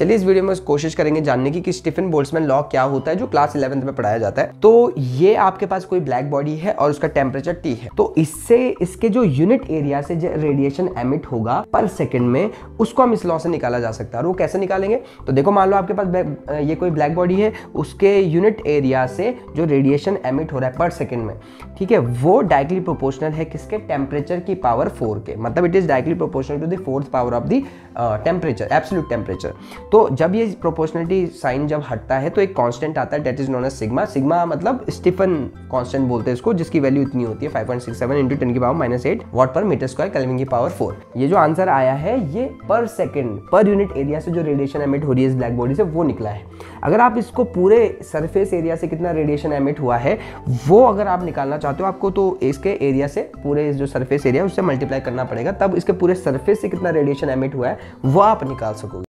चलिए इस वीडियो में कोशिश करेंगे जानने की कि स्टीफन बोल्ट्समैन लॉ क्या होता है, जो क्लास इलेवंथ में पढ़ाया जाता है। तो ये आपके पास कोई ब्लैक बॉडी है और उसका टेम्परेचर टी है। तो इससे, इसके जो यूनिट एरिया से रेडिएशन एमिट होगा पर सेकेंड में, उसको हम इस लॉ से निकाला जा सकता है। और वो कैसे निकालेंगे? तो देखो, मान लो आपके पास ये कोई ब्लैक बॉडी है, उसके यूनिट एरिया से जो रेडिएशन एमिट हो रहा है पर सेकेंड में, ठीक है? वो डायरेक्टली प्रोपोर्शनल है किसके? टेम्परेचर की पावर फोर के। मतलब it is directly proportional to the fourth power of the temperature absolute temperature तो जब ये प्रोपोर्शनलिटी साइन जब हटता है तो एक कांस्टेंट आता है that is known as sigma sigma मतलब स्टीफन कांस्टेंट बोलते हैं इसको, जिसकी वैल्यू इतनी होती है 5.67 point six seven into ten की power minus eight watt per metre square kelvin की पावर फोर ये जो आंसर आया है, ये पर सेकेंड पर यूनिट एरिया से जो रेडिएशन एमिट हो रही है इस ब्लैक बॉडी से, वो निकला है। अगर आप इसको पूरे सरफेस एरिया से कितना रेडिएशन एमिट हुआ है, वो अगर आप निकालना चाहते हो, आपको तो इसके एरिया से पूरे जो सरफेस एरिया उससे मल्टीप्लाई करना पड़ेगा। तब इसके पूरे सरफेस से कितना रेडिएशन एमिट हुआ है, वो आप निकाल सकोगे।